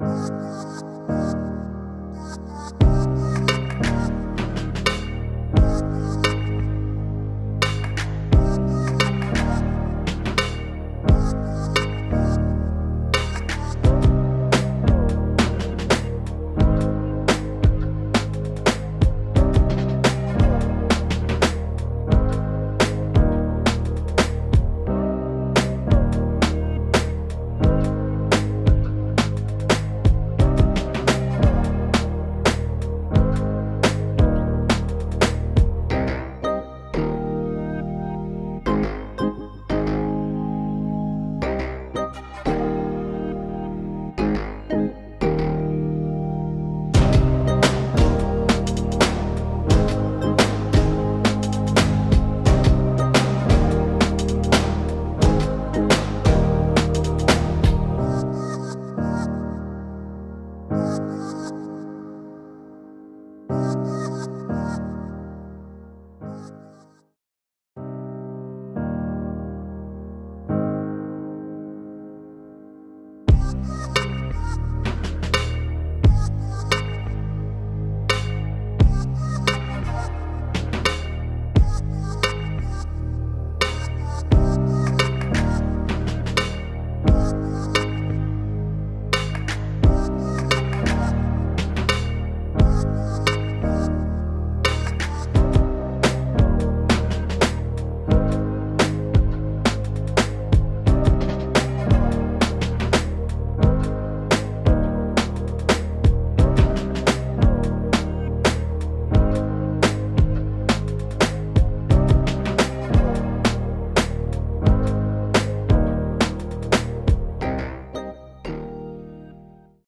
Música